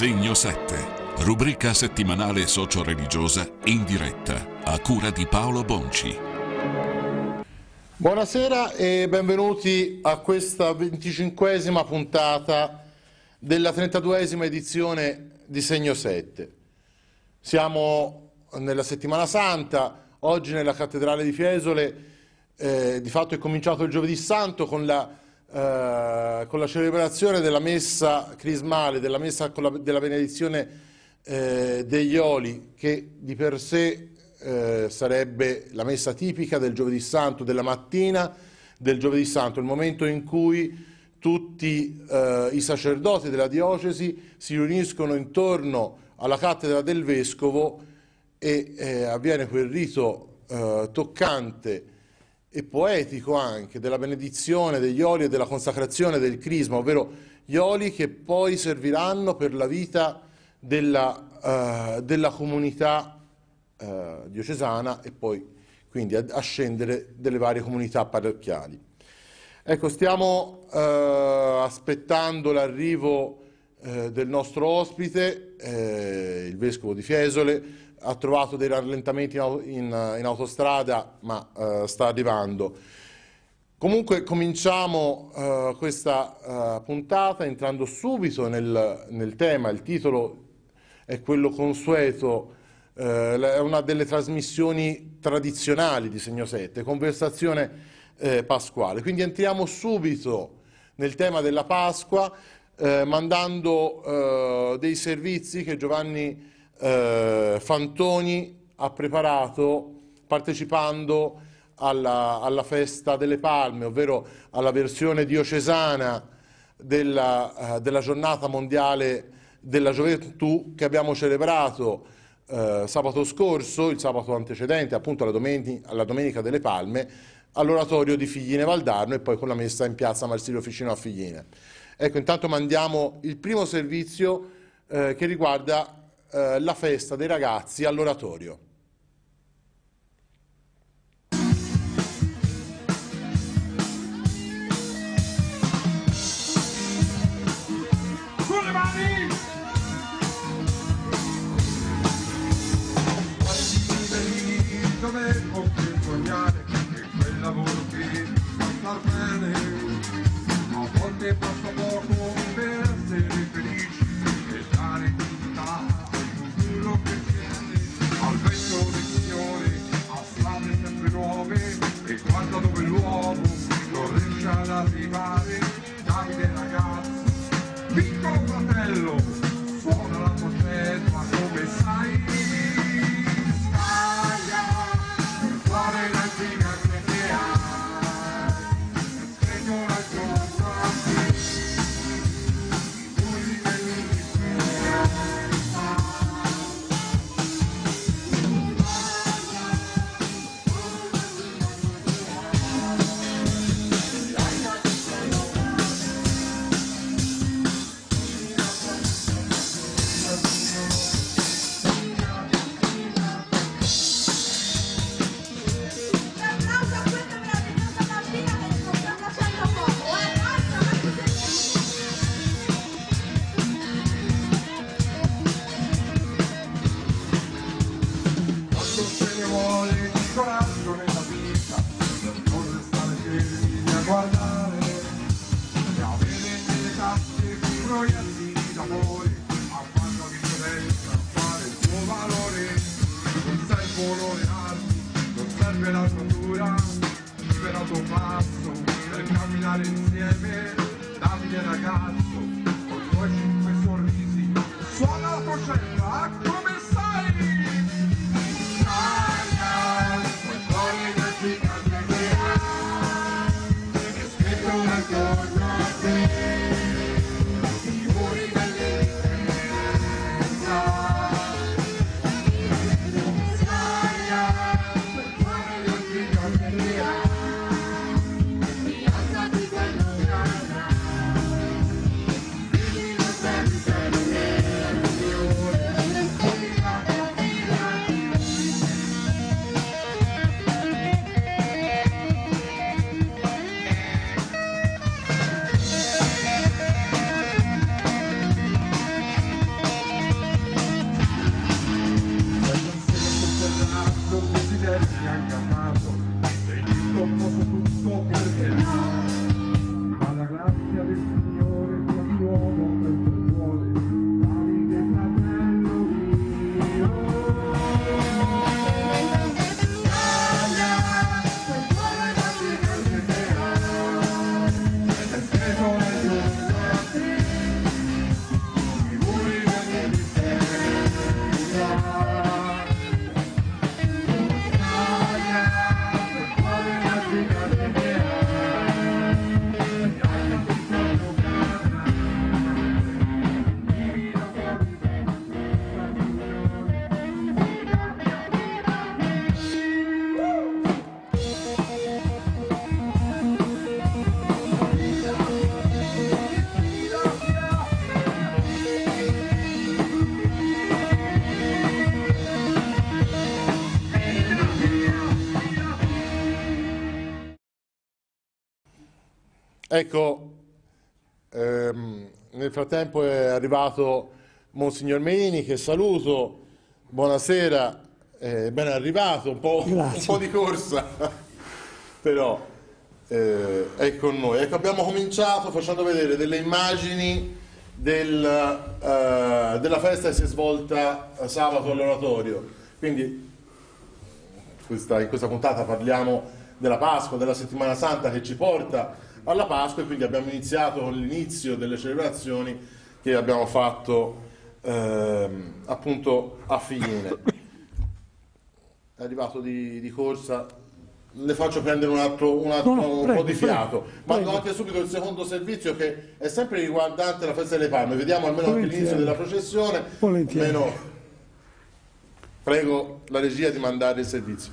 Segno 7, rubrica settimanale socio-religiosa in diretta a cura di Paolo Bonci. Buonasera e benvenuti a questa venticinquesima puntata della 32esima edizione di Segno 7. Siamo nella settimana santa, oggi nella cattedrale di Fiesole, eh, di fatto è cominciato il giovedì santo con la eh, con la celebrazione della messa crismale, della messa la, della benedizione eh, degli oli, che di per sé eh, sarebbe la messa tipica del giovedì santo, della mattina del giovedì santo, il momento in cui tutti eh, i sacerdoti della diocesi si riuniscono intorno alla cattedra del vescovo e eh, avviene quel rito toccante e poetico anche della benedizione degli oli e della consacrazione del crisma, ovvero gli oli che poi serviranno per la vita della, uh, della comunità uh, diocesana e poi quindi a, a, scendere delle varie comunità parrocchiali. Ecco, stiamo uh, aspettando l'arrivo del nostro ospite, il vescovo di Fiesole, ha trovato dei rallentamenti in, in, in autostrada, ma uh, sta arrivando. Comunque cominciamo uh, questa uh, puntata entrando subito nel, nel, tema, il titolo è quello consueto, è una delle trasmissioni tradizionali di Segno 7, conversazione eh, pasquale. Quindi entriamo subito nel tema della Pasqua, eh, mandando dei servizi che Giovanni eh, Fantoni ha preparato partecipando alla, alla, festa delle palme, ovvero alla versione diocesana della, uh, della giornata mondiale della gioventù che abbiamo celebrato uh, sabato scorso, il sabato antecedente, appunto alla domenica, alla domenica delle palme, all'oratorio di Figline Valdarno e poi con la messa in piazza Marsilio Ficino a Figline. Ecco, intanto mandiamo il primo servizio eh, che riguarda eh, la festa dei ragazzi all'oratorio. Riesce ad Ecco, ehm, nel frattempo è arrivato Monsignor Meini, che saluto. Buonasera, eh, ben arrivato, un po', un po' di corsa, però eh, è con noi. Ecco, abbiamo cominciato facendo vedere delle immagini del, eh, della festa che si è svolta eh, sabato all'oratorio. Quindi questa- in questa puntata parliamo della Pasqua, della settimana santa che ci porta alla Pasqua e quindi abbiamo iniziato con l'inizio delle celebrazioni che abbiamo fatto ehm, appunto a Figline. È arrivato di, di corsa, le faccio prendere un, altro, un, altro- No, no, un prego, po' di fiato. Prego. anche subito il secondo servizio che è sempre riguardante la festa delle palme. Vediamo almeno anche l'inizio della processione. Volentieri. Almeno prego la regia di mandare il servizio.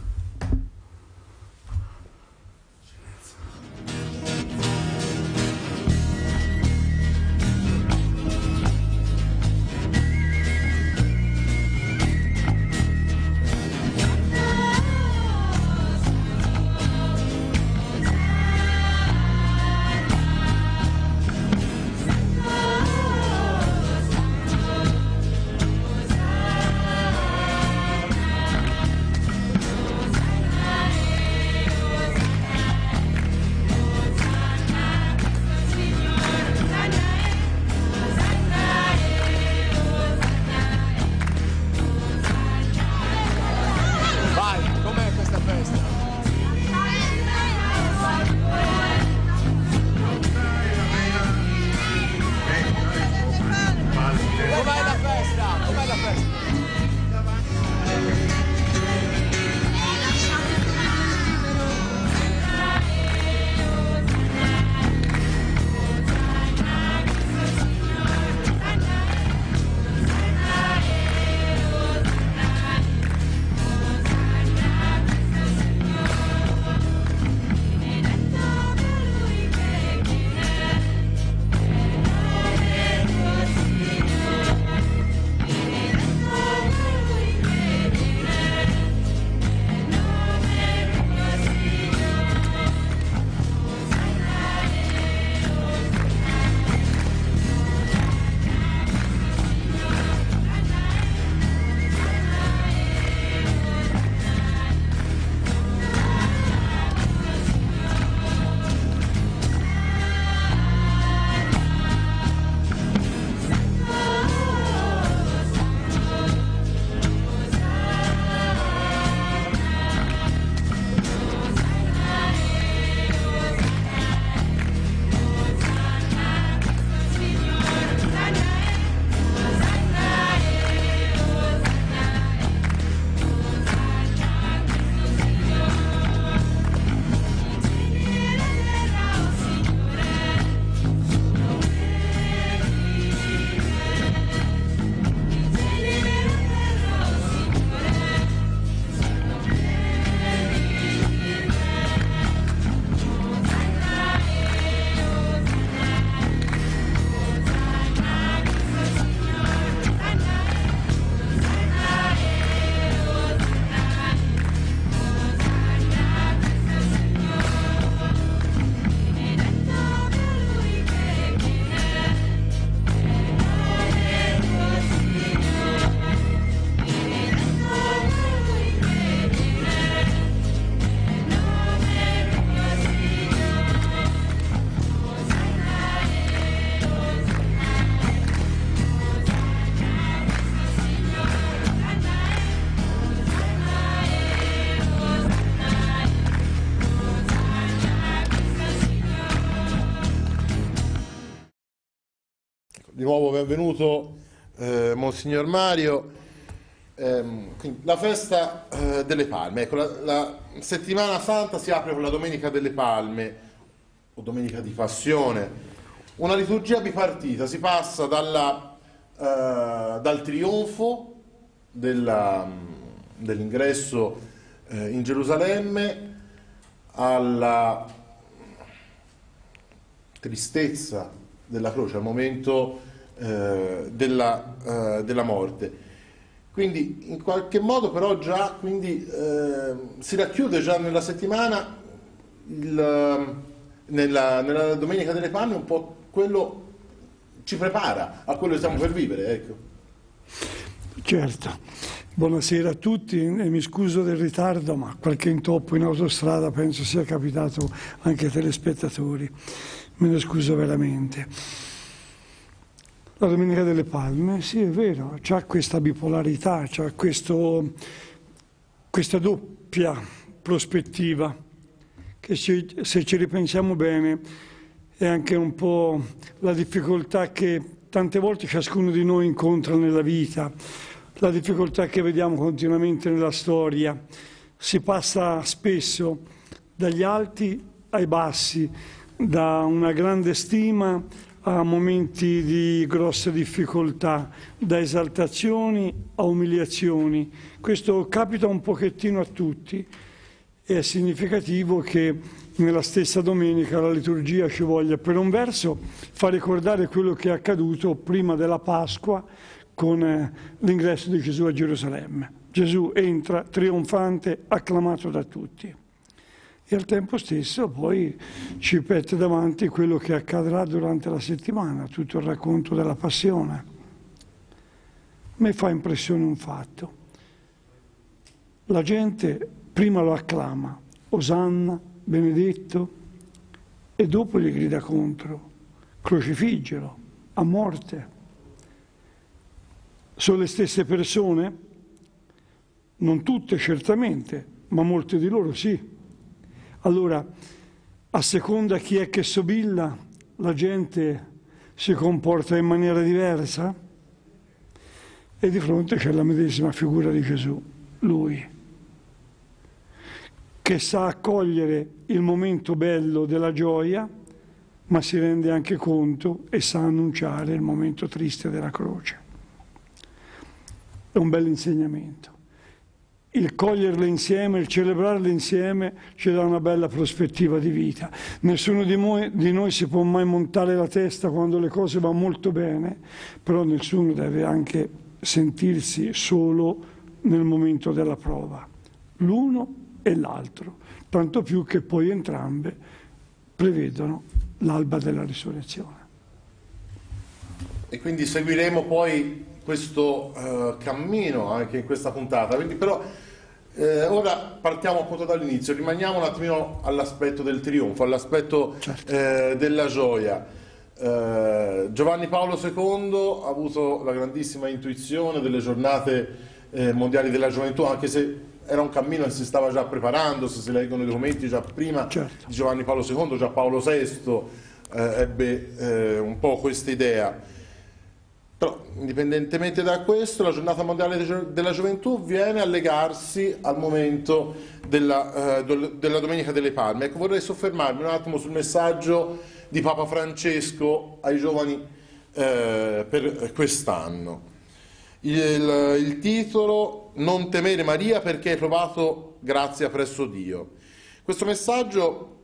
Benvenuto eh, Monsignor Mario. Quindi, la festa eh, delle palme, ecco, la, la settimana santa si apre con la Domenica delle Palme o Domenica di Passione, una liturgia bipartita, si passa dalla, eh, dal trionfo dell'ingresso eh, in Gerusalemme alla tristezza della croce, al momento eh, della, eh, della morte. Quindi in qualche modo però già quindi, eh, si racchiude già nella settimana, il, nella, nella Domenica delle Palme un po' quello ci prepara a quello che stiamo per vivere. Ecco. Certo, buonasera a tutti e mi scuso del ritardo, ma qualche intoppo in autostrada penso sia capitato anche ai telespettatori. Me ne scuso veramente. La Domenica delle Palme, sì è vero, c'ha questa bipolarità, c'ha questa doppia prospettiva che ci- se ci ripensiamo bene è anche un po' la difficoltà che tante volte ciascuno di noi incontra nella vita, la difficoltà che vediamo continuamente nella storia. Si passa spesso dagli alti ai bassi, da una grande stima a momenti di grosse difficoltà, da esaltazioni a umiliazioni. Questo capita un pochettino a tutti è significativo che nella stessa domenica la liturgia ci voglia per un verso far ricordare quello che è accaduto prima della Pasqua con eh, l'ingresso di Gesù a Gerusalemme. Gesù entra trionfante, acclamato da tutti. E al tempo stesso poi ci pette davanti quello che accadrà durante la settimana, tutto il racconto della passione. Mi fa impressione un fatto. La gente prima lo acclama, Osanna, benedetto, e dopo gli grida contro, crocifiggelo, a morte. Sono le stesse persone? Non tutte certamente, ma molte di loro sì. Allora, a seconda chi è che sobilla, la gente si comporta in maniera diversa? E di fronte c'è la medesima figura di Gesù, lui che sa accogliere il momento bello della gioia, ma si rende anche conto e sa annunciare il momento triste della croce. È un bel insegnamento. Il coglierle insieme, il celebrarle insieme ci dà una bella prospettiva di vita. Nessuno di noi, di noi si può mai montare la testa quando le cose vanno molto bene, però nessuno deve anche sentirsi solo nel momento della prova. L'uno e l'altro, tanto più che poi entrambe prevedono l'alba della risurrezione. E quindi seguiremo poi questo eh, cammino anche in questa puntata. Quindi però eh, ora partiamo appunto dall'inizio, rimaniamo un attimino all'aspetto del trionfo, all'aspetto Certo. eh, della gioia. Eh, Giovanni Paolo II ha avuto la grandissima intuizione delle giornate eh, mondiali della gioventù, anche se era un cammino che si stava già preparando, se si leggono i documenti già prima Certo. di Giovanni Paolo II, già Paolo VI eh, ebbe eh, un po' questa idea. Però, indipendentemente da questo, la giornata mondiale della gioventù viene a legarsi al momento della, eh, del- della Domenica delle Palme. Ecco, vorrei soffermarmi un attimo sul messaggio di Papa Francesco ai giovani eh, per quest'anno. Il, il titolo Non temere Maria perché hai trovato grazia presso Dio. Questo messaggio,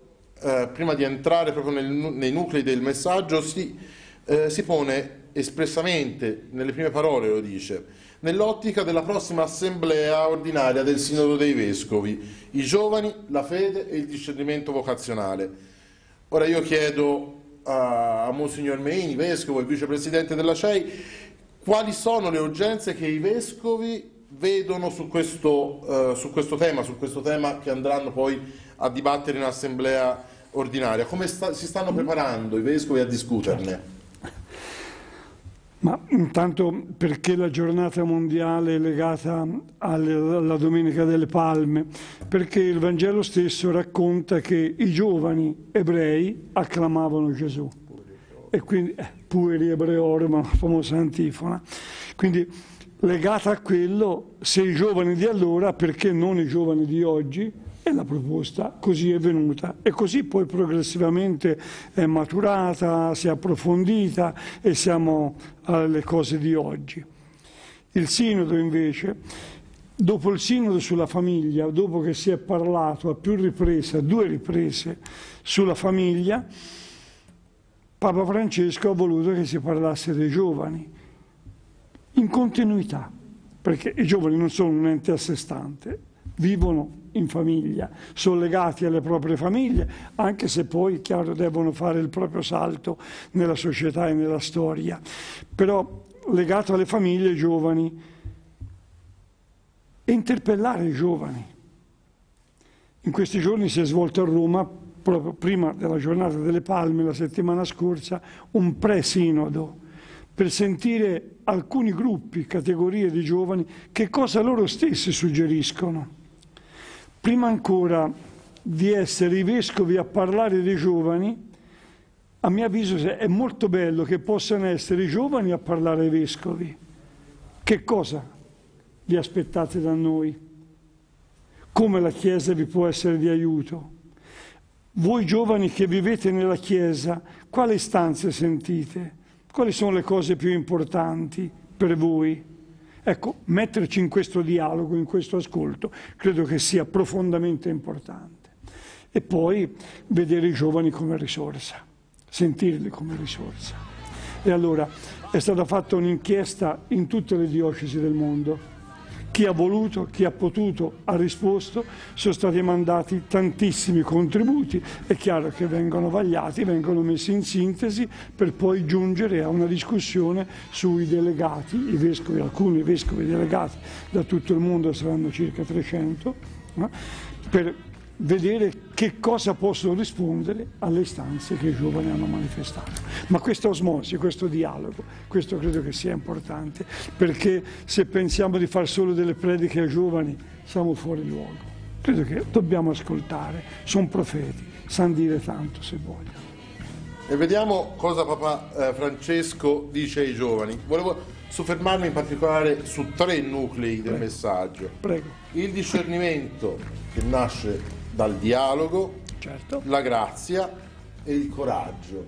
eh, prima di entrare proprio nel nei nuclei del messaggio, si, eh, si pone espressamente, nelle prime parole lo dice, nell'ottica della prossima assemblea ordinaria del Sinodo dei Vescovi, i giovani, la fede e il discernimento vocazionale. Ora io chiedo a, a Monsignor Meini, vescovo e vicepresidente della CEI, quali sono le urgenze che i vescovi vedono su questo, eh, su questo tema, su questo tema che andranno poi a dibattere in assemblea ordinaria? Come sta- si stanno preparando i vescovi a discuterne? Ma intanto perché la giornata mondiale è legata alla Domenica delle Palme? Perché il Vangelo stesso racconta che i giovani ebrei acclamavano Gesù e quindi eh, pueri ebreorum, la famosa antifona. Quindi legata a quello, se i giovani di allora, perché non i giovani di oggi? E la proposta così è venuta e così poi progressivamente è maturata, si è approfondita e siamo alle cose di oggi. Il sinodo invece, dopo il sinodo sulla famiglia, dopo che si è parlato a più riprese, a due riprese sulla famiglia, Papa Francesco ha voluto che si parlasse dei giovani in continuità, perché i giovani non sono un ente a sé stante, vivono in famiglia, sono legati alle proprie famiglie, anche se poi, chiaro, devono fare il proprio salto nella società e nella storia. Però legato alle famiglie giovani e interpellare i giovani. In questi giorni si è svolto a Roma, proprio prima della giornata delle Palme, la settimana scorsa, un pre-sinodo per sentire alcuni gruppi, categorie di giovani, che cosa loro stessi suggeriscono. Prima ancora di essere i vescovi a parlare dei giovani, a mio avviso è molto bello che possano essere i giovani a parlare ai vescovi. Che cosa vi aspettate da noi? Come la Chiesa vi può essere di aiuto? Voi giovani che vivete nella Chiesa, quali istanze sentite? Quali sono le cose più importanti per voi? Ecco, metterci in questo dialogo, in questo ascolto, credo che sia profondamente importante. E poi vedere i giovani come risorsa, sentirli come risorsa. E allora è stata fatta un'inchiesta in tutte le diocesi del mondo chi ha voluto, chi ha potuto ha risposto, sono stati mandati tantissimi contributi, è chiaro che vengono vagliati, vengono messi in sintesi per poi giungere a una discussione sui delegati, i vescovi, alcuni vescovi delegati da tutto il mondo saranno circa 300, no? per vedere che cosa possono rispondere alle istanze che i giovani hanno manifestato. Ma questa osmosi, questo dialogo, questo credo che sia importante, perché se pensiamo di fare solo delle prediche ai giovani siamo fuori luogo. Credo che dobbiamo ascoltare, sono profeti, sanno dire tanto se vogliono. E vediamo cosa Papa eh, Francesco dice ai giovani. Volevo soffermarmi in particolare su tre nuclei del messaggio. Prego. Il discernimento che nasce dal dialogo, Certo, la grazia e il coraggio.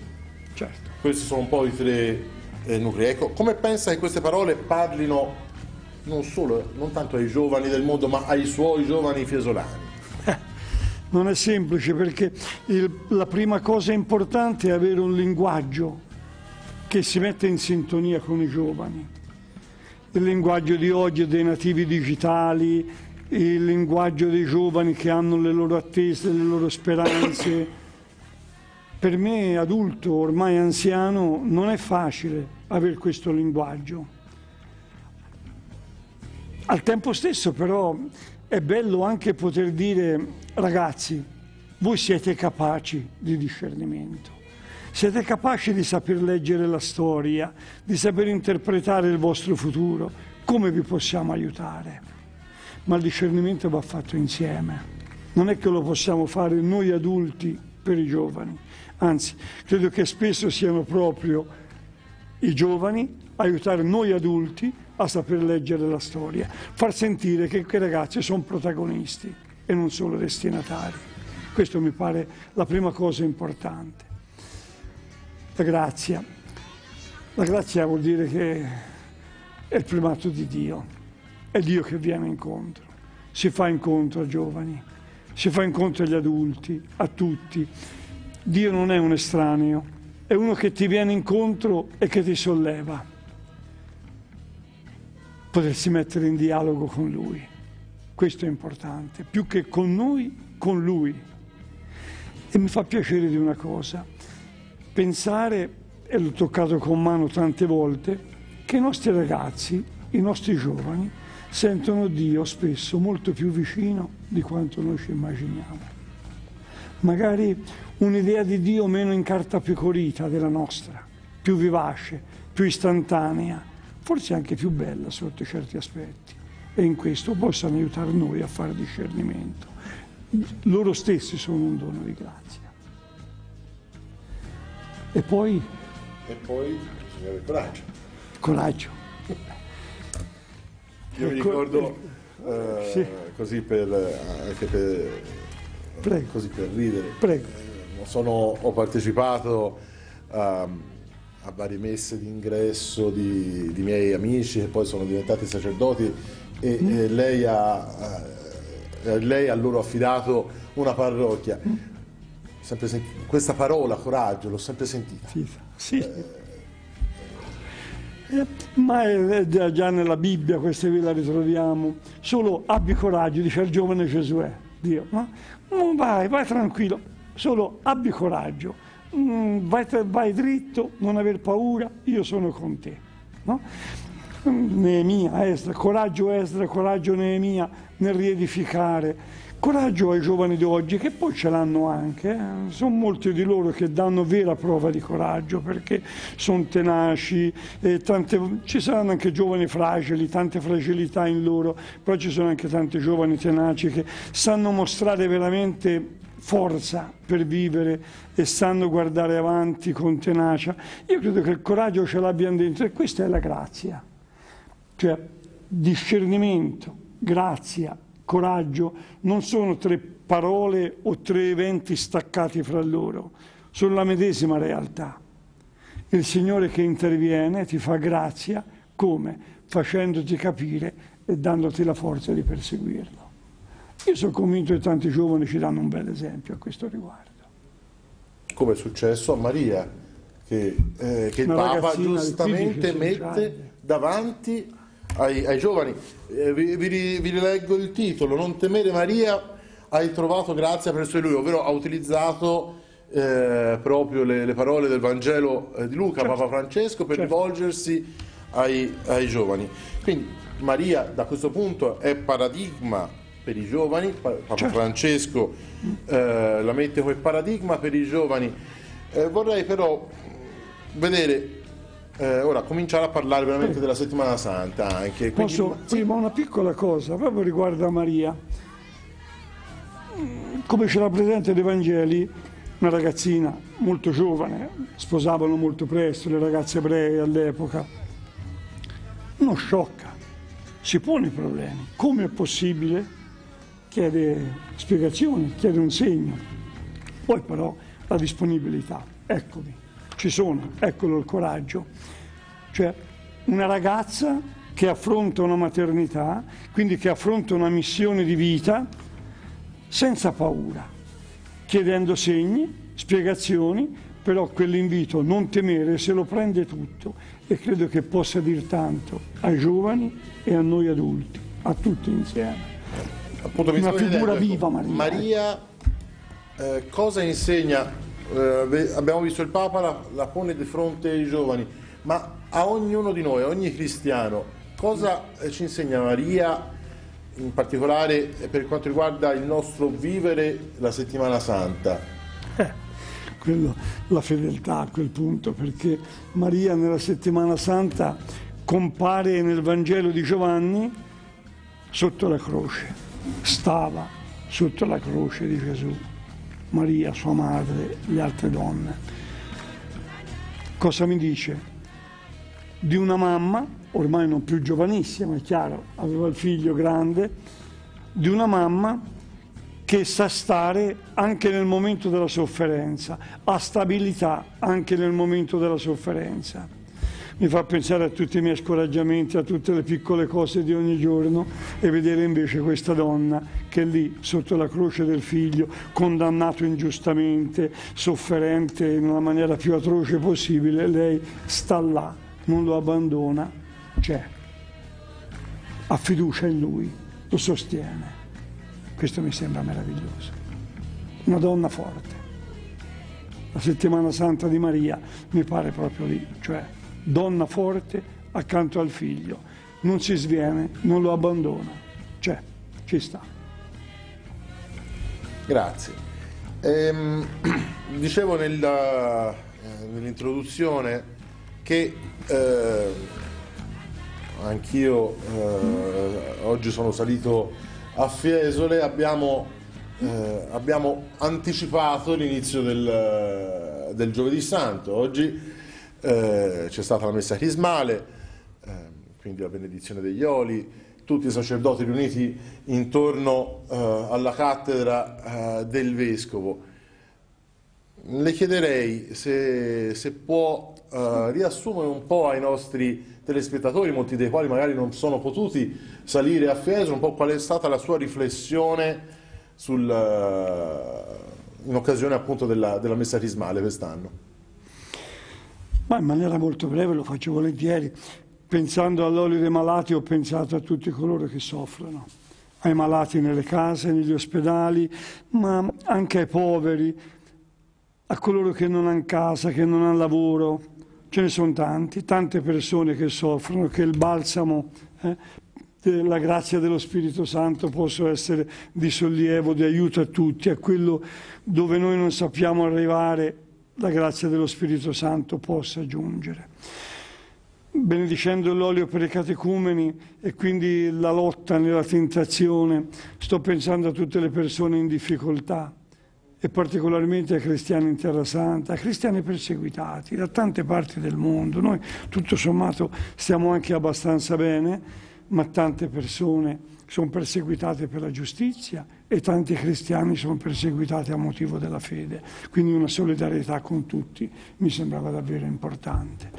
certo. Questi sono un po' i tre eh, nuclei. Ecco, come pensa che queste parole parlino non solo, non tanto ai giovani del mondo, ma ai suoi giovani fiesolani? Non è semplice perché il- la prima cosa importante è avere un linguaggio che si mette in sintonia con i giovani. Il linguaggio di oggi dei nativi digitali, il linguaggio dei giovani che hanno le loro attese, le loro speranze. Per me, adulto, ormai anziano, non è facile avere questo linguaggio. Al tempo stesso però è bello anche poter dire ragazzi, voi siete capaci di discernimento, siete capaci di saper leggere la storia, di saper interpretare il vostro futuro, come vi possiamo aiutare? Ma il discernimento va fatto insieme, non è che lo possiamo fare noi adulti per i giovani, anzi credo che spesso siano proprio i giovani, aiutare noi adulti a saper leggere la storia, far sentire che quei ragazzi sono protagonisti e non solo destinatari. Questo mi pare la prima cosa importante. La grazia. La grazia vuol dire che è il primato di Dio, è Dio che viene incontro, si fa incontro ai giovani, si fa incontro agli adulti, a tutti. Dio non è un estraneo, è uno che ti viene incontro e che ti solleva. Potersi mettere in dialogo con Lui, questo è importante, più che con noi, con Lui. E mi fa piacere di una cosa, pensare, e l'ho toccato con mano tante volte, che i nostri ragazzi, i nostri giovani, sentono Dio spesso molto più vicino di quanto noi ci immaginiamo. Magari un'idea di Dio meno incartapecorita della nostra, più vivace, più istantanea, forse anche più bella sotto certi aspetti. E in questo possano aiutare noi a fare discernimento. Loro stessi sono un dono di grazia. E poi E poi bisogna avere coraggio. Coraggio. Io mi Ecco, ricordo eh, sì. così per anche per, Prego. così per ridere. Prego. Eh, sono- ho partecipato a, a varie messe d'ingresso di, di miei amici che poi sono diventati sacerdoti e, e lei, ha, eh, lei ha loro affidato una parrocchia. Sempre senti- questa parola, coraggio, l'ho sempre sentita. Sì, sì. Eh, Ma è già nella Bibbia, queste qui la ritroviamo. Solo abbi coraggio, dice il giovane Giosuè. Dio, no? Vai, vai tranquillo, solo abbi coraggio, Mm, vai, vai dritto, non aver paura, io sono con te. No? Mm, Neemia, Esdra, coraggio Esdra, coraggio Neemia nel riedificare. Coraggio ai giovani di oggi che poi ce l'hanno anche, eh. sono molti di loro che danno vera prova di coraggio perché sono tenaci, tante- ci saranno anche giovani fragili, tante fragilità in loro, però ci sono anche tanti giovani tenaci che sanno mostrare veramente forza per vivere e sanno guardare avanti con tenacia. Io credo che il coraggio ce l'abbiano dentro e questa è la grazia cioè discernimento, grazia, coraggio, non sono tre parole o tre eventi staccati fra loro, sono la medesima realtà. Il Signore che interviene ti fa grazia come? Facendoti capire e dandoti la forza di perseguirlo. Io sono convinto che tanti giovani ci danno un bel esempio a questo riguardo. come è successo a Maria, che, eh, che il Papa giustamente 15-16 mette davanti ai, ai giovani. Eh, vi, vi vi rileggo il titolo, Non temere Maria, hai trovato grazia presso di lui, ovvero ha utilizzato eh, proprio le, le parole del Vangelo eh, di Luca, Certo. Papa Francesco, per Certo. rivolgersi ai, ai giovani. Quindi Maria da questo punto è paradigma per i giovani, Pa- Papa Certo. Francesco eh, la mette come paradigma per i giovani. Eh, vorrei però vedere, eh, ora cominciare a parlare veramente della settimana santa anche. Quindi- Posso, prima una piccola cosa, proprio riguardo a Maria. Come ce la presenta dei Vangeli, una ragazzina molto giovane, sposavano molto presto le ragazze ebree all'epoca, non sciocca, si pone problemi. Come è possibile? Chiede spiegazioni, chiede un segno. Poi però la disponibilità, eccomi, ci sono, eccolo il coraggio. Cioè una ragazza che affronta una maternità, quindi che affronta una missione di vita senza paura, chiedendo segni, spiegazioni, però quell'invito non temere se lo prende tutto e credo che possa dir tanto ai giovani e a noi adulti, a tutti insieme. appunto, una figura chiedendo, viva, Maria. Maria eh, cosa insegna? Eh, abbiamo visto il Papa la, la pone di fronte ai giovani, ma a ognuno di noi, a ogni cristiano, cosa eh, ci insegna Maria? In particolare eh, per quanto riguarda il nostro vivere la settimana santa. quello- la fedeltà a quel punto, perché Maria nella settimana santa compare nel Vangelo di Giovanni sotto la croce, stava sotto la croce di Gesù, Maria, sua madre, le altre donne. Cosa mi dice? Di una mamma, ormai non più giovanissima, è chiaro, aveva il figlio grande, di una mamma che sa stare anche nel momento della sofferenza, ha stabilità anche nel momento della sofferenza. Mi fa pensare a tutti i miei scoraggiamenti, a tutte le piccole cose di ogni giorno e vedere invece questa donna che è lì sotto la croce del figlio, condannato ingiustamente, sofferente nella maniera più atroce possibile, lei sta là, non lo abbandona, c'è, ha fiducia in lui, lo sostiene. Questo mi sembra meraviglioso. Una donna forte. La settimana santa di Maria mi pare proprio lì, cioè donna forte accanto al figlio, non si sviene, non lo abbandona, cioè ci sta. Grazie. Ehm, dicevo nella- eh, nell'introduzione che eh, anch'io eh, oggi sono salito a Fiesole, abbiamo, eh, abbiamo anticipato l'inizio del, del giovedì santo. Oggi eh, c'è stata la messa crismale, eh, quindi la benedizione degli oli, tutti i sacerdoti riuniti intorno eh, alla cattedra eh, del vescovo. Le chiederei se, se può eh, riassumere un po' ai nostri telespettatori, molti dei quali magari non sono potuti salire a Fiesole, un po' qual è stata la sua riflessione sul, in occasione appunto della, della messa crismale quest'anno. Ma in maniera molto breve lo faccio volentieri. Pensando all'olio dei malati ho pensato a tutti coloro che soffrono, ai malati nelle case, negli ospedali, ma anche ai poveri, a coloro che non hanno casa, che non hanno lavoro. Ce ne sono tanti, tante persone che soffrono, che il balsamo, eh, la grazia dello Spirito Santo possa essere di sollievo, di aiuto a tutti, a quello dove noi non sappiamo arrivare, la grazia dello Spirito Santo possa giungere. Benedicendo l'olio per i catecumeni e quindi la lotta nella tentazione, sto pensando a tutte le persone in difficoltà e particolarmente ai cristiani in Terra Santa, a cristiani perseguitati da tante parti del mondo. Noi tutto sommato stiamo anche abbastanza bene, ma tante persone sono perseguitate per la giustizia e tanti cristiani sono perseguitati a motivo della fede. Quindi una solidarietà con tutti mi sembrava davvero importante.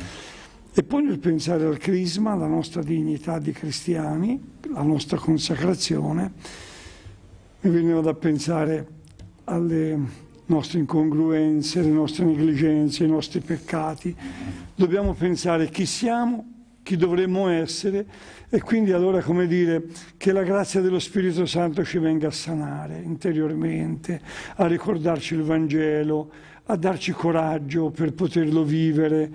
E poi nel pensare al crisma, alla nostra dignità di cristiani, la nostra consacrazione, mi veniva da pensare alle nostre incongruenze, le nostre negligenze, i nostri peccati. Dobbiamo pensare chi siamo, chi dovremmo essere e quindi allora come dire che la grazia dello Spirito Santo ci venga a sanare interiormente, a ricordarci il Vangelo, a darci coraggio per poterlo vivere.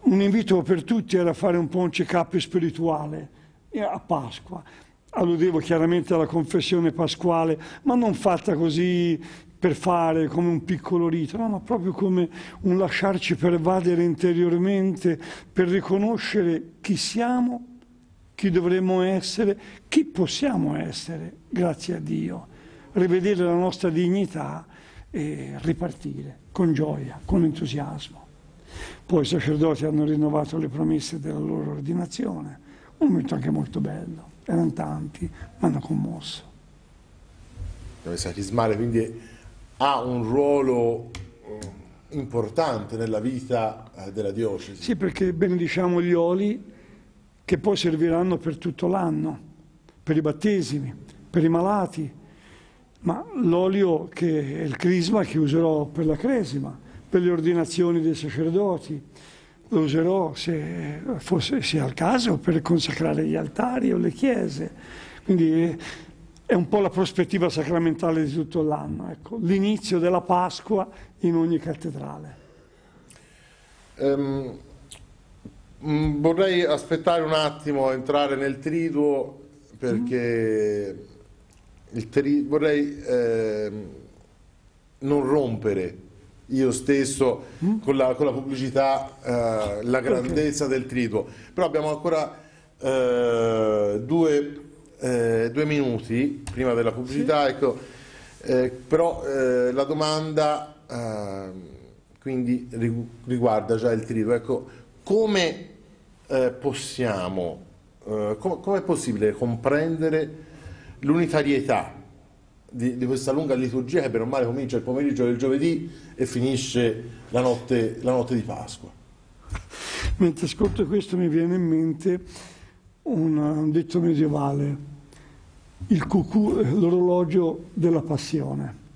Un invito per tutti era fare un po' un check-up spirituale eh, a Pasqua alludevo chiaramente alla confessione pasquale, ma non fatta così per fare come un piccolo rito, no, ma proprio come un lasciarci pervadere interiormente per riconoscere chi siamo, chi dovremmo essere, chi possiamo essere, grazie a Dio, rivedere la nostra dignità e ripartire con gioia, con entusiasmo. Poi i sacerdoti hanno rinnovato le promesse della loro ordinazione, un momento anche molto bello erano tanti, mi hanno commosso. La messa crismale quindi ha un ruolo eh, importante nella vita eh, della diocesi. Sì, perché benediciamo gli oli che poi serviranno per tutto l'anno, per i battesimi, per i malati, ma l'olio che è il crisma che userò per la cresima, per le ordinazioni dei sacerdoti, lo userò se fosse sia il caso per consacrare gli altari o le chiese. Quindi è un po' la prospettiva sacramentale di tutto l'anno, ecco, l'inizio della Pasqua in ogni cattedrale. Um, vorrei aspettare un attimo, entrare nel triduo perché mm. tri- vorrei eh, non rompere io stesso mm? con, la, con, la, pubblicità eh, la grandezza okay. del triduo. Però abbiamo ancora eh, due, eh, due, minuti prima della pubblicità, sì. ecco, eh, però eh, la domanda eh, quindi riguarda già il triduo. Ecco, come possiamo, come è possibile comprendere l'unitarietà di, di, questa lunga liturgia che per male comincia il pomeriggio del giovedì e finisce la notte, la notte di Pasqua. Mentre ascolto questo mi viene in mente un, detto medievale, il cucù, l'orologio della passione.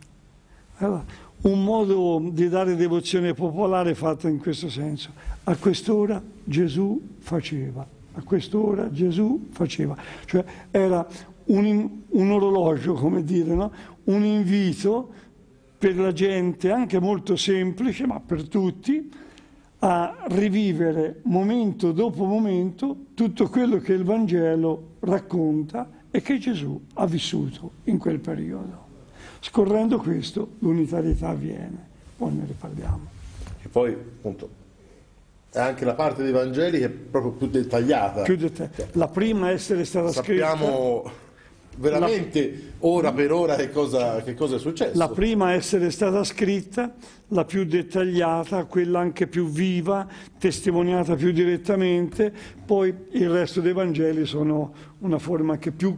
Un modo di dare devozione popolare fatto in questo senso. A quest'ora Gesù faceva, a quest'ora Gesù faceva. Cioè era un, un orologio, come dire, no? un invito per la gente, anche molto semplice, ma per tutti, a rivivere momento dopo momento tutto quello che il Vangelo racconta e che Gesù ha vissuto in quel periodo. Scorrendo questo, l'unitarietà avviene. Poi ne riparliamo. E poi, appunto, è anche la parte dei Vangeli che è proprio più dettagliata. Più detta- la prima a essere stata Sappiamo... scritta veramente ora per ora che cosa, che cosa è successo. La prima a essere stata scritta, la più dettagliata, quella anche più viva, testimoniata più direttamente, poi il resto dei Vangeli sono una forma anche più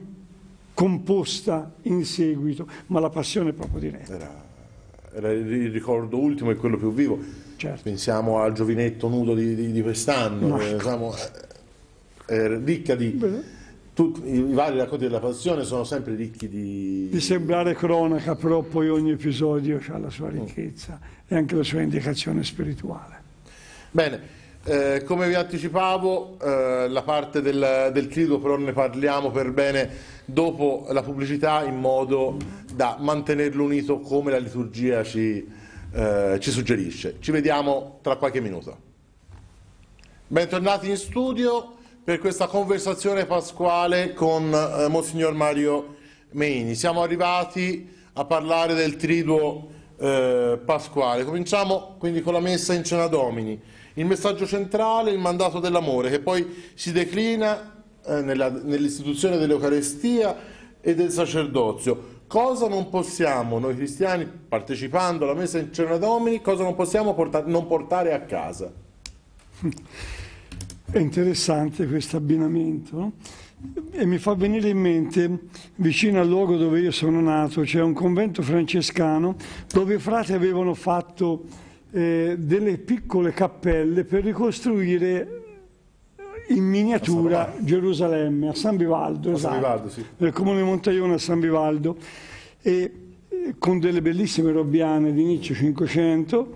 composta in seguito, ma la passione è proprio diretta. Era, era il ricordo ultimo e quello più vivo. Certo. Pensiamo al giovinetto nudo di, di- di quest'anno, Marco. eh, diciamo, eh, ricca di... tutti i vari racconti della passione sono sempre ricchi di... Di sembrare cronaca, però poi ogni episodio ha la sua ricchezza e anche la sua indicazione spirituale. Bene, eh, come vi anticipavo, eh, la parte del, del triduo però ne parliamo per bene dopo la pubblicità in modo da mantenerlo unito come la liturgia ci, eh, ci suggerisce. Ci vediamo tra qualche minuto. Bentornati in studio per questa conversazione pasquale con eh, Monsignor Mario Meini. Siamo arrivati a parlare del triduo eh, pasquale. Cominciamo quindi con la messa in cena domini. Il messaggio centrale, il mandato dell'amore, che poi si declina eh, nell'istituzione dell'Eucarestia e del sacerdozio. Cosa non possiamo, noi cristiani, partecipando alla messa in cena domini, cosa non possiamo porta- non portare a casa? È interessante questo abbinamento no? e mi fa venire in mente, vicino al luogo dove io sono nato, c'è un convento francescano dove i frati avevano fatto eh, delle piccole cappelle per ricostruire in miniatura Gerusalemme, a San Vivaldo, San esatto, Vivaldo, sì. nel comune di Montaione a San Vivaldo, e eh, con delle bellissime robbiane di inizio 500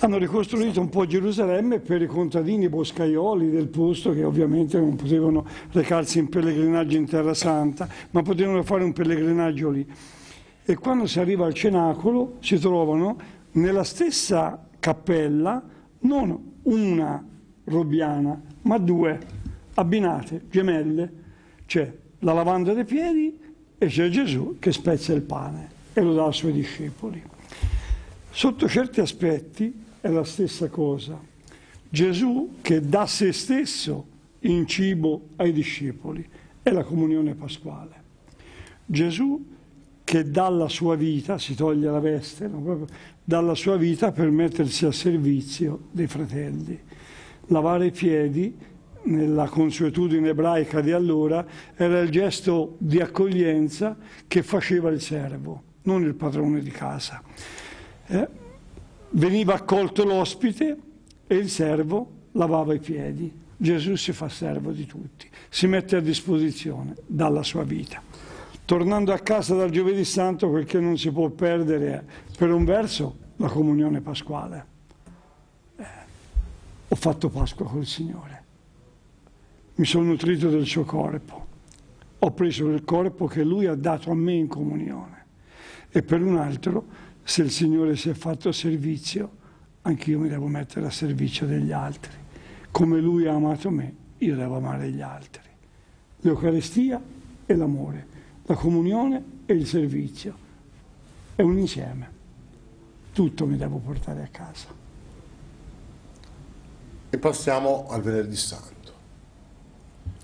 hanno ricostruito un po' Gerusalemme per i contadini boscaioli del posto che ovviamente non potevano recarsi in pellegrinaggio in Terra Santa, ma potevano fare un pellegrinaggio lì. E quando si arriva al cenacolo si trovano nella stessa cappella non una robbiana, ma due abbinate, gemelle. C'è la lavanda dei piedi e c'è Gesù che spezza il pane e lo dà ai suoi discepoli. Sotto certi aspetti è la stessa cosa. Gesù che dà se stesso in cibo ai discepoli è la comunione pasquale. Gesù che dà la sua vita, si toglie la veste, no? Proprio dà la sua vita per mettersi a servizio dei fratelli. Lavare i piedi, nella consuetudine ebraica di allora, era il gesto di accoglienza che faceva il servo, non il padrone di casa. Eh, veniva accolto l'ospite e il servo lavava i piedi. Gesù si fa servo di tutti, si mette a disposizione dalla sua vita. Tornando a casa dal giovedì santo, quel che non si può perdere è, per un verso, la comunione pasquale. Eh, ho fatto Pasqua col Signore, mi sono nutrito del suo corpo, ho preso il corpo che Lui ha dato a me in comunione. E per un altro, se il Signore si è fatto servizio, anch'io mi devo mettere a servizio degli altri. Come Lui ha amato me, io devo amare gli altri. L'Eucaristia e l'amore, la comunione e il servizio. È un insieme. Tutto mi devo portare a casa. E passiamo al venerdì santo.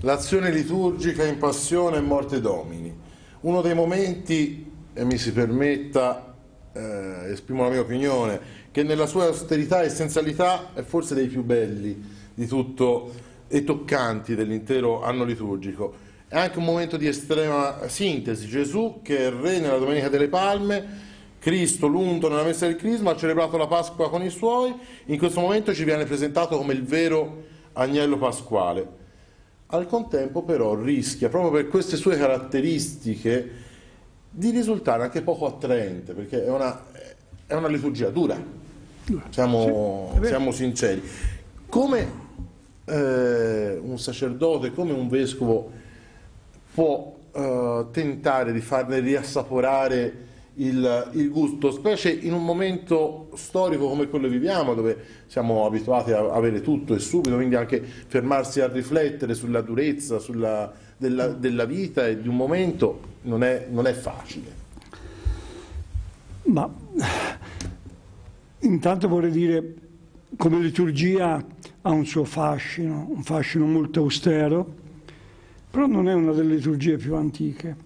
L'azione liturgica in passione e morte domini. Uno dei momenti, e mi si permetta, eh, esprimo la mia opinione, che nella sua austerità e essenzialità è forse dei più belli di tutto e toccanti dell'intero anno liturgico. È anche un momento di estrema sintesi. Gesù, che è Re nella Domenica delle Palme, Cristo, l'unto nella messa del Crisma, ha celebrato la Pasqua con i suoi, in questo momento ci viene presentato come il vero agnello pasquale. Al contempo però rischia, proprio per queste sue caratteristiche, di risultare anche poco attraente, perché è una, è una liturgia dura, siamo, Sì, siamo sinceri. Come eh, un sacerdote, come un vescovo può eh, tentare di farne riassaporare il, il gusto, specie in un momento storico come quello che viviamo, dove siamo abituati a avere tutto e subito, quindi anche fermarsi a riflettere sulla durezza sulla- della, della vita e di un momento non è, non è facile. Ma intanto vorrei dire, come liturgia ha un suo fascino, un fascino molto austero, però non è una delle liturgie più antiche.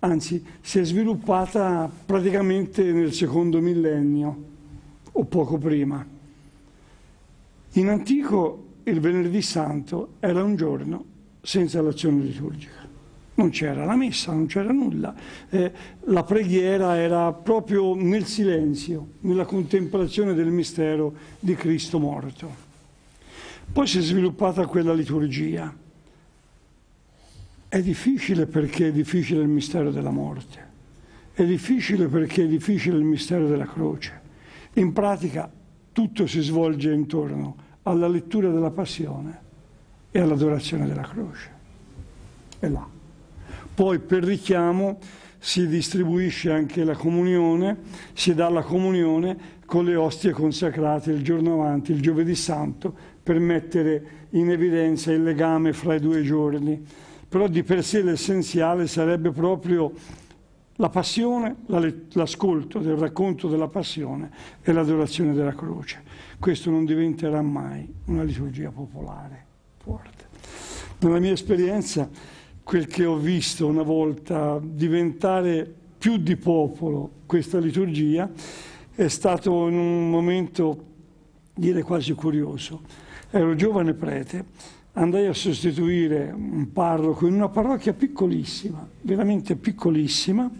anzi si è sviluppata praticamente nel secondo millennio o poco prima. In antico il venerdì santo era un giorno senza l'azione liturgica. Non c'era la messa, non c'era nulla. Eh, la preghiera era proprio nel silenzio, nella contemplazione del mistero di Cristo morto. Poi si è sviluppata quella liturgia. È difficile perché è difficile il mistero della morte. È difficile perché è difficile il mistero della croce. In pratica tutto si svolge intorno alla lettura della passione e all'adorazione della croce. È là. Poi per richiamo si distribuisce anche la comunione, si dà la comunione con le ostie consacrate il giorno avanti, il giovedì santo, per mettere in evidenza il legame fra i due giorni. Però di per sé l'essenziale sarebbe proprio la passione, l'ascolto del racconto della passione e l'adorazione della croce. Questo non diventerà mai una liturgia popolare forte. Nella mia esperienza, quel che ho visto una volta diventare più di popolo questa liturgia è stato in un momento, dire quasi curioso. Ero giovane prete, andai a sostituire un parroco in una parrocchia piccolissima, veramente piccolissima,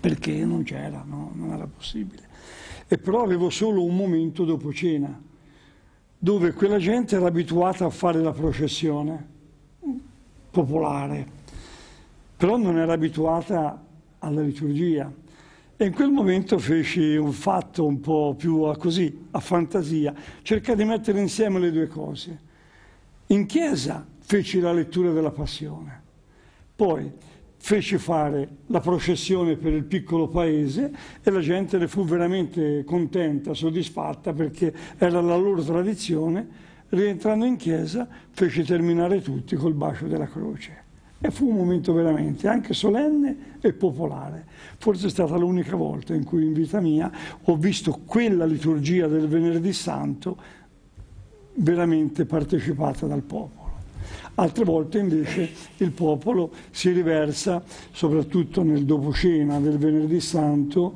perché non c'era, no? non era possibile. E però avevo solo un momento dopo cena, dove quella gente era abituata a fare la processione popolare, però non era abituata alla liturgia. E in quel momento feci un fatto un po' più a così, a fantasia, cercai di mettere insieme le due cose. In chiesa feci la lettura della passione, poi fece fare la processione per il piccolo paese e la gente ne fu veramente contenta, soddisfatta perché era la loro tradizione. Rientrando in chiesa fece terminare tutti col bacio della croce. E fu un momento veramente anche solenne e popolare. Forse è stata l'unica volta in cui in vita mia ho visto quella liturgia del venerdì santo veramente partecipata dal popolo. Altre volte invece il popolo si riversa, soprattutto nel doposcena del venerdì santo,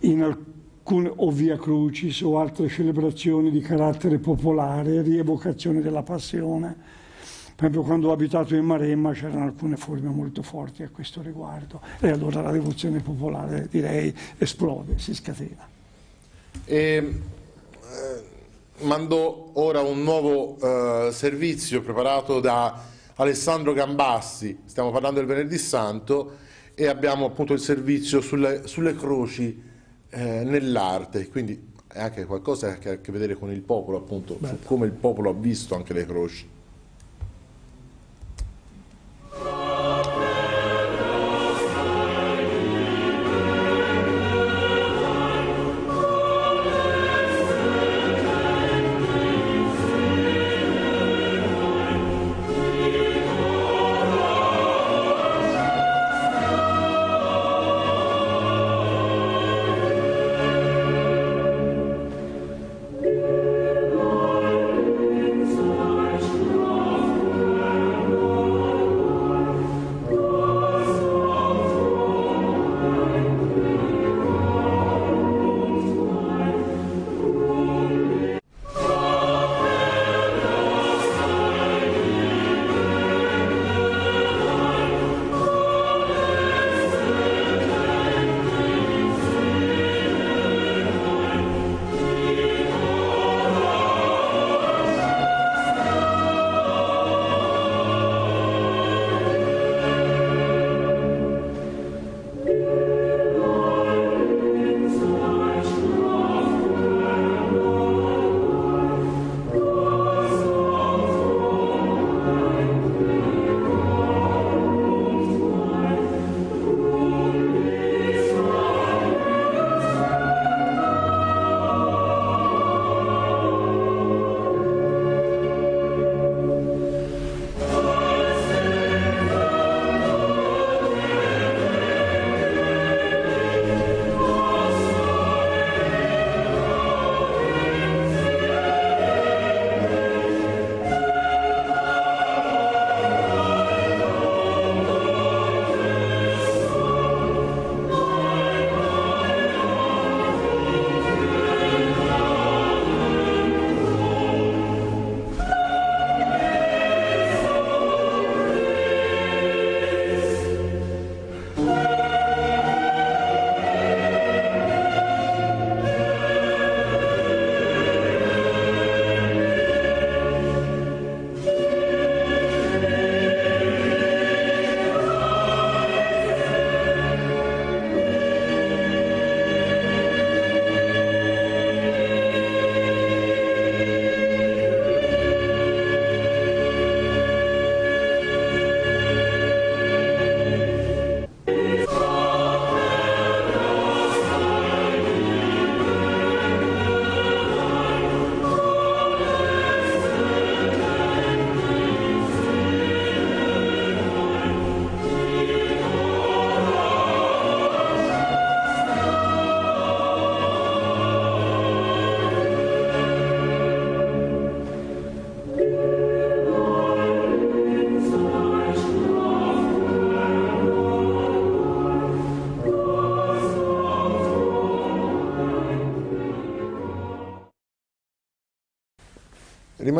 in alcune o via crucis o altre celebrazioni di carattere popolare, rievocazione della passione. Proprio quando ho abitato in Maremma c'erano alcune forme molto forti a questo riguardo e allora la devozione popolare direi esplode, si scatena. E, eh, mando ora un nuovo eh, servizio preparato da Alessandro Gambassi, stiamo parlando del venerdì santo e abbiamo appunto il servizio sulle, sulle croci eh, nell'arte, quindi è anche qualcosa che ha a che vedere con il popolo appunto, su come il popolo ha visto anche le croci.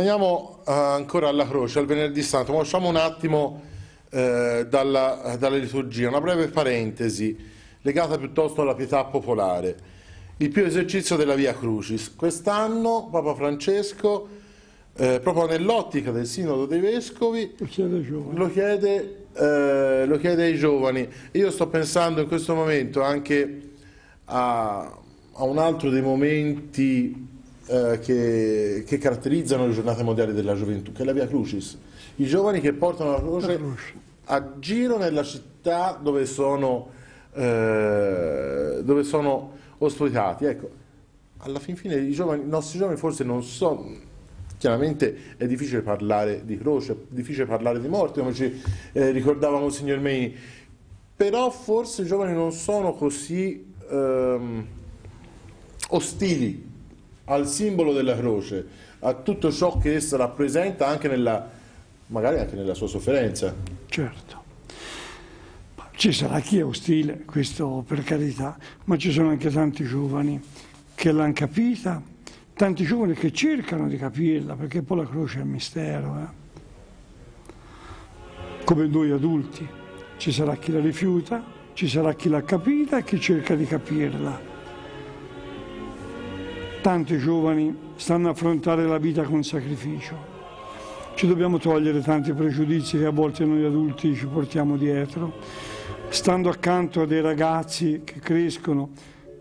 Rimaniamo eh, ancora alla croce, al venerdì santo, ma usciamo un attimo eh, dalla, dalla liturgia, una breve parentesi legata piuttosto alla pietà popolare. Il pio esercizio della Via Crucis. Quest'anno Papa Francesco, eh, proprio nell'ottica del Sinodo dei Vescovi, Lo chiede ai giovani. lo chiede, eh, lo chiede ai giovani. Io sto pensando in questo momento anche a, a un altro dei momenti eh, che, che caratterizzano le giornate mondiali della gioventù, che è la Via Crucis. I giovani che portano la croce, a giro nella città dove sono, eh, dove sono ospitati. Ecco, alla fin fine i, giovani, i nostri giovani forse non sono... Chiaramente è difficile parlare di croce, è difficile parlare di morte, come ci eh, ricordava Monsignor Meini, però forse i giovani non sono così ehm, ostili al simbolo della croce, a tutto ciò che essa rappresenta anche nella, magari anche nella sua sofferenza. Certo. Ci sarà chi è ostile, questo per carità, ma ci sono anche tanti giovani che l'hanno capita, tanti giovani che cercano di capirla, perché poi la croce è un mistero. eh. Come noi adulti, ci sarà chi la rifiuta, ci sarà chi l'ha capita e chi cerca di capirla. Tanti giovani stanno affrontare la vita con sacrificio. Ci dobbiamo togliere tanti pregiudizi che a volte noi adulti ci portiamo dietro. Stando accanto a dei ragazzi che crescono,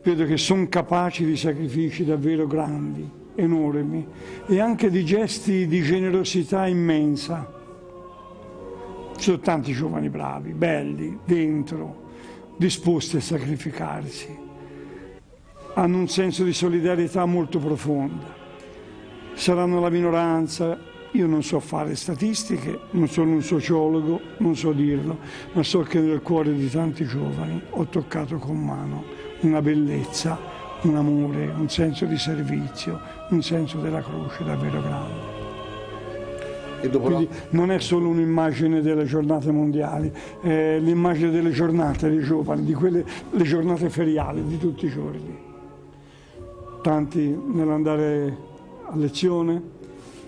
vedo che sono capaci di sacrifici davvero grandi, enormi e anche di gesti di generosità immensa. Ci sono tanti giovani bravi, belli, dentro, disposti a sacrificarsi. Hanno un senso di solidarietà molto profonda. Saranno la minoranza, io non so fare statistiche, non sono un sociologo, non so dirlo, ma so che nel cuore di tanti giovani ho toccato con mano una bellezza, un amore, un senso di servizio, un senso della croce davvero grande. E Quindi non è solo un'immagine delle giornate mondiali, è l'immagine delle giornate dei giovani, di quelle le giornate feriali di tutti i giorni. Tanti nell'andare a lezione,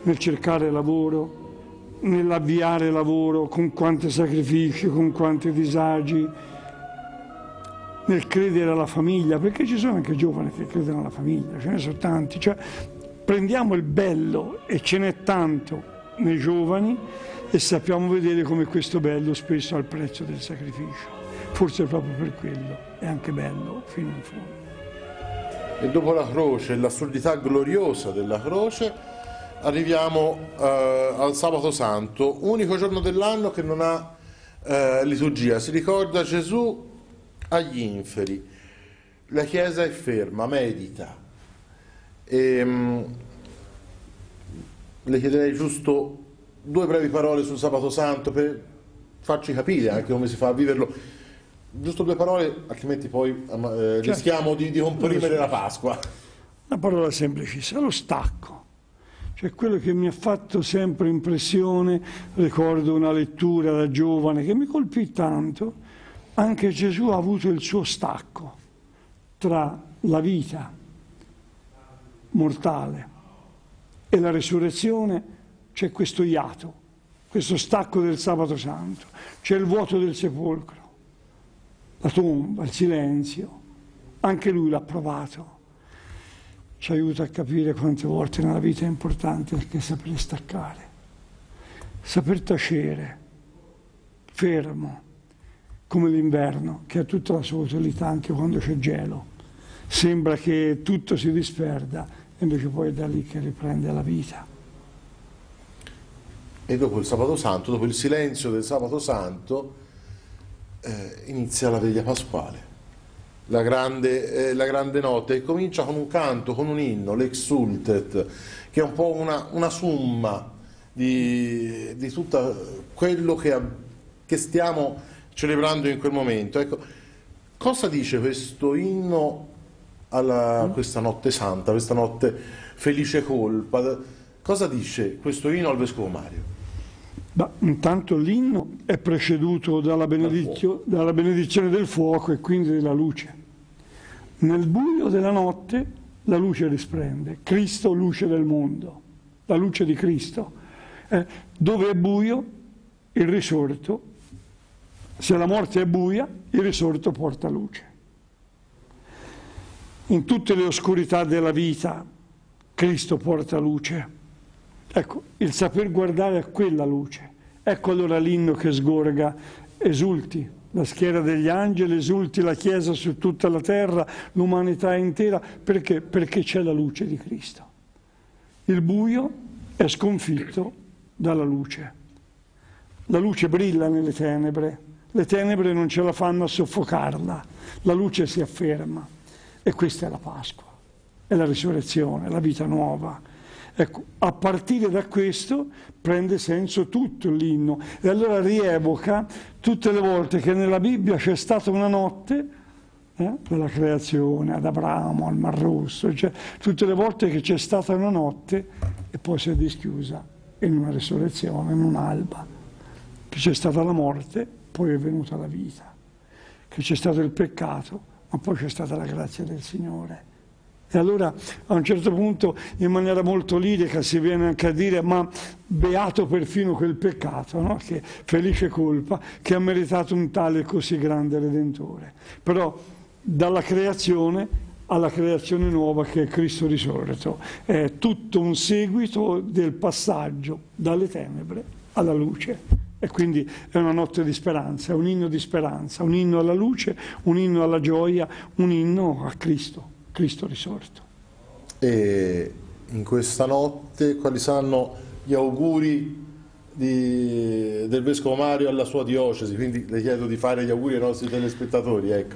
nel cercare lavoro, nell'avviare lavoro, con quanti sacrifici, con quanti disagi, nel credere alla famiglia, perché ci sono anche giovani che credono alla famiglia, ce ne sono tanti. Cioè, prendiamo il bello e ce n'è tanto nei giovani e sappiamo vedere come questo bello spesso ha il prezzo del sacrificio. Forse proprio per quello è anche bello fino in fondo. E dopo la croce, l'assurdità gloriosa della croce, arriviamo eh, al sabato santo, unico giorno dell'anno che non ha eh, liturgia. Si ricorda Gesù agli inferi. La Chiesa è ferma, medita. E, mm, le chiederei giusto due brevi parole sul sabato santo per farci capire anche come si fa a viverlo. Giusto due parole, altrimenti poi eh, rischiamo di, di comprimere la Pasqua. Una parola semplicissima, lo stacco. Cioè quello che mi ha fatto sempre impressione, ricordo una lettura da giovane che mi colpì tanto, anche Gesù ha avuto il suo stacco tra la vita mortale e la resurrezione, c'è questo iato, questo stacco del sabato santo, c'è il vuoto del sepolcro, la tomba, il silenzio, anche lui l'ha provato ci aiuta a capire quante volte nella vita è importante anche saper staccare, saper tacere, fermo, come l'inverno, che ha tutta la sua utilità anche quando c'è gelo. Sembra che tutto si disperda, invece poi è da lì che riprende la vita. E dopo il sabato santo, dopo il silenzio del sabato santo, eh, inizia la veglia pasquale, la grande, eh, la grande notte, e comincia con un canto, con un inno, l'exultet, che è un po' una, una summa di, di tutto quello che, che stiamo celebrando in quel momento. Ecco, cosa dice questo inno a questa notte santa, questa notte felice colpa? Cosa dice questo inno al Vescovo Mario? Ma intanto l'inno è preceduto dalla, benedizio- dalla benedizione del fuoco e quindi della luce. Nel buio della notte la luce risplende, Cristo luce del mondo. la luce di Cristo. Eh, dove è buio, il risorto, se la morte è buia, il risorto porta luce. In tutte le oscurità della vita, Cristo porta luce. Ecco, il saper guardare a quella luce. Ecco allora l'inno che sgorga, esulti la schiera degli angeli, esulti la Chiesa su tutta la terra, l'umanità intera, perché? Perché c'è la luce di Cristo. Il buio è sconfitto dalla luce. La luce brilla nelle tenebre, le tenebre non ce la fanno a soffocarla, la luce si afferma e questa è la Pasqua, è la risurrezione, la vita nuova. Ecco, a partire da questo prende senso tutto l'inno e allora rievoca tutte le volte che nella Bibbia c'è stata una notte eh, della creazione, ad Abramo, al Mar Rosso, cioè, tutte le volte che c'è stata una notte e poi si è dischiusa in una risurrezione, in un'alba, che c'è stata la morte, poi è venuta la vita, che c'è stato il peccato, ma poi c'è stata la grazia del Signore. E allora a un certo punto in maniera molto lirica si viene anche a dire ma beato perfino quel peccato, no? che felice colpa, che ha meritato un tale e così grande Redentore. Però dalla creazione alla creazione nuova che è Cristo risorto. È tutto un seguito del passaggio dalle tenebre alla luce. E quindi è una notte di speranza, è un inno di speranza, un inno alla luce, un inno alla gioia, un inno a Cristo. Cristo risorto. E in questa notte quali saranno gli auguri di- del Vescovo Mario alla sua diocesi? Quindi le chiedo di fare gli auguri ai nostri telespettatori. Ecco.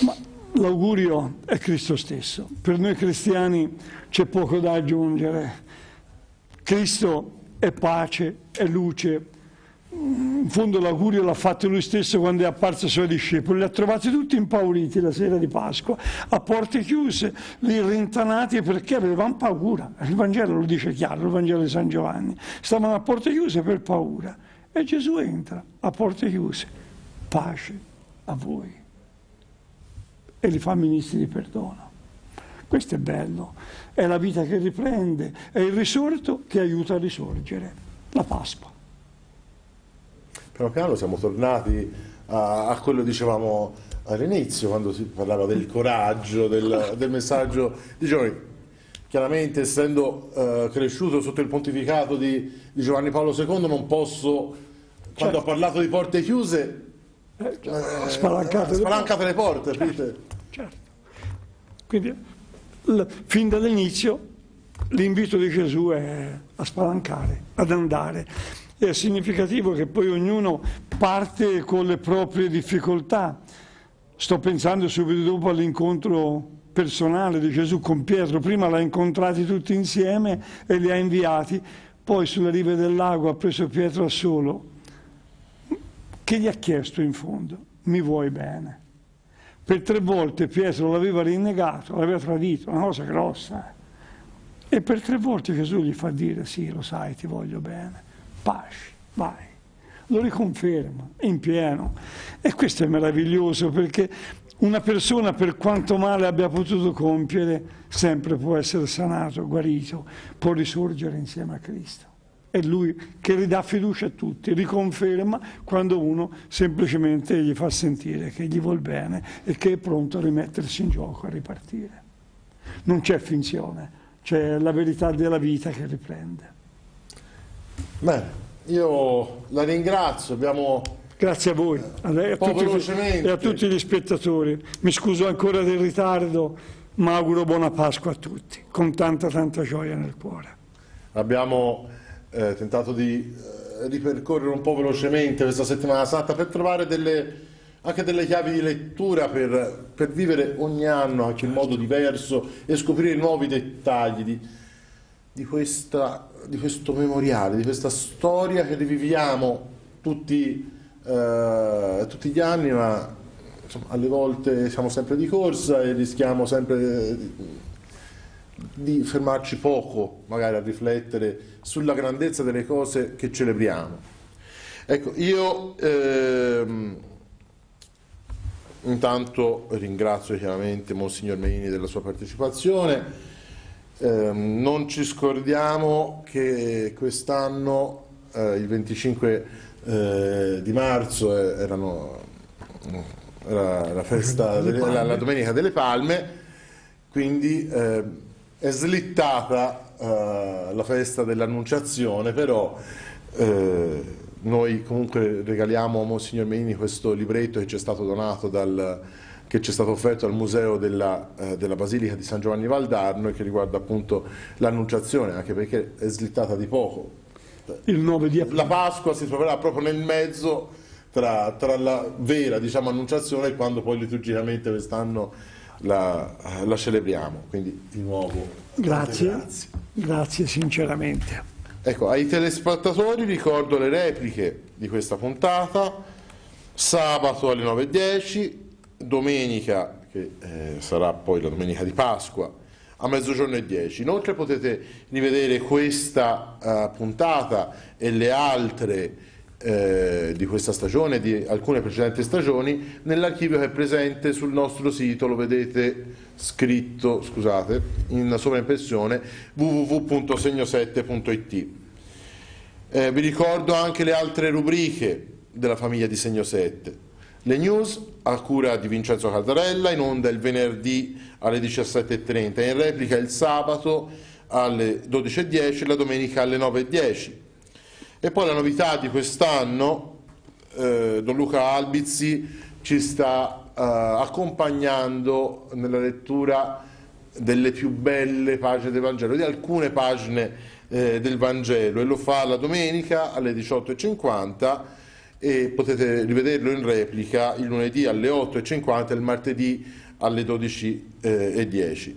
Ma l'augurio è Cristo stesso. Per noi cristiani c'è poco da aggiungere. Cristo è pace, è luce. In fondo l'augurio l'ha fatto lui stesso quando è apparso ai suoi discepoli, li ha trovati tutti impauriti la sera di Pasqua, a porte chiuse, lì rintanati perché avevano paura. Il Vangelo lo dice chiaro, il Vangelo di San Giovanni. Stavano a porte chiuse per paura. E Gesù entra a porte chiuse, pace a voi. E li fa ministri di perdono. Questo è bello, è la vita che riprende, è il risorto che aiuta a risorgere, la Pasqua. Piano piano siamo tornati a, a quello che dicevamo all'inizio, quando si parlava del coraggio, del, del messaggio di Giovanni. Chiaramente, essendo eh, cresciuto sotto il pontificato di, di Giovanni Paolo II, non posso, quando Certo. ho parlato di porte chiuse, Eh, eh, spalancate le spalancate le porte, capite? Certo. Quindi l- fin dall'inizio l'invito di Gesù è a spalancare, ad andare. È significativo che poi ognuno parte con le proprie difficoltà. Sto pensando subito dopo all'incontro personale di Gesù con Pietro. Prima l'ha incontrati tutti insieme e li ha inviati, poi sulle rive del lago ha preso Pietro a solo. Che gli ha chiesto in fondo? Mi vuoi bene? Per tre volte Pietro l'aveva rinnegato, l'aveva tradito, una cosa grossa. E per tre volte Gesù gli fa dire, sì, lo sai, ti voglio bene, pace, vai. Lo riconferma in pieno. E questo è meraviglioso perché una persona, per quanto male abbia potuto compiere, sempre può essere sanato, guarito, può risorgere insieme a Cristo. È Lui che ridà fiducia a tutti, riconferma quando uno semplicemente gli fa sentire che gli vuol bene e che è pronto a rimettersi in gioco, a ripartire. Non c'è finzione, c'è la verità della vita che riprende. Bene, io la ringrazio, abbiamo Grazie a voi a lei e a, tutti, e a tutti gli spettatori. Mi scuso ancora del ritardo, ma auguro buona Pasqua a tutti, con tanta tanta gioia nel cuore. Abbiamo eh, tentato di eh, ripercorrere un po' velocemente questa settimana santa per trovare delle, anche delle chiavi di lettura per, per vivere ogni anno anche in modo diverso e scoprire nuovi dettagli di, di questa- di questo memoriale, di questa storia che riviviamo tutti, eh, tutti gli anni, ma insomma, alle volte siamo sempre di corsa e rischiamo sempre di- di fermarci poco magari a riflettere sulla grandezza delle cose che celebriamo. Ecco, io ehm, intanto ringrazio chiaramente Monsignor Meini della sua partecipazione Ehm, non ci scordiamo che quest'anno, eh, il 25 eh, di marzo, eh, erano- era la, festa delle- la- la Domenica delle Palme, quindi eh, è slittata eh, la festa dell'Annunciazione, però noi comunque regaliamo a Monsignor Menini questo libretto che ci è stato donato dal, che ci è stato offerto al Museo della, eh, della Basilica di San Giovanni Valdarno e che riguarda appunto l'Annunciazione, anche perché è slittata di poco. Il 9 di aprile. La Pasqua si troverà proprio nel mezzo tra, tra la vera diciamo, Annunciazione e quando poi liturgicamente quest'anno la, la celebriamo. Quindi di nuovo Grazie, grazie. grazie sinceramente. Ecco, ai telespettatori ricordo le repliche di questa puntata, sabato alle 9.10, domenica, che eh, sarà poi la domenica di Pasqua, a mezzogiorno e 10. Inoltre potete rivedere questa eh, puntata e le altre eh, di questa stagione, di alcune precedenti stagioni, nell'archivio che è presente sul nostro sito, lo vedete scritto, scusate, in sovraimpressione www.segno7.it. Eh, vi ricordo anche le altre rubriche della famiglia di Segno 7. Le news a cura di Vincenzo Caldarella, in onda il venerdì alle 17.30, in replica il sabato alle 12.10 e la domenica alle 9.10. E poi la novità di quest'anno, eh, Don Luca Albizzi ci sta eh, accompagnando nella lettura delle più belle pagine del Vangelo, di alcune pagine eh, del Vangelo e lo fa la domenica alle 18.50 e potete rivederlo in replica il lunedì alle 8.50 e il martedì alle 12.10.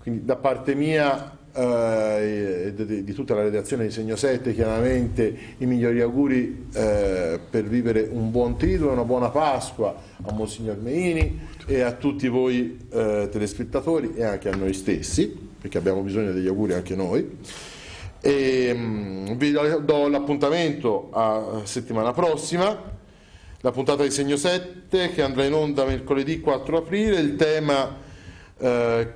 Quindi da parte mia eh, e di, tutta la redazione di Segno 7 chiaramente i migliori auguri eh, per vivere un buon titolo, una buona Pasqua a Monsignor Meini e a tutti voi eh, telespettatori e anche a noi stessi, perché abbiamo bisogno degli auguri anche noi. E, mm, vi do l'appuntamento a settimana prossima, la puntata di Segno 7 che andrà in onda mercoledì 4 aprile, il tema eh,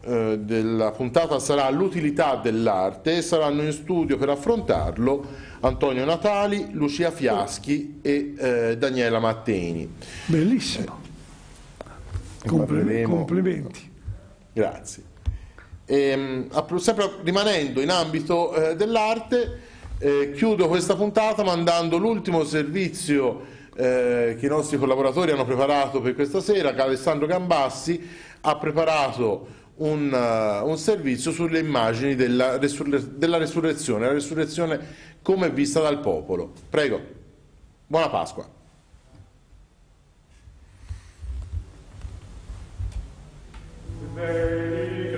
eh, della puntata sarà l'utilità dell'arte e saranno in studio per affrontarlo Antonio Natali, Lucia Fiaschi e eh, Daniela Matteni. Bellissimo. Compli- Parleremo- complimenti. Grazie. Ehm, app- sempre rimanendo in ambito eh, dell'arte, eh, chiudo questa puntata mandando l'ultimo servizio eh, che i nostri collaboratori hanno preparato per questa sera, che Alessandro Gambassi ha preparato un, eh, un servizio sulle immagini della, resurre- della resurrezione, la resurrezione come vista dal popolo. Prego, buona Pasqua. Benedica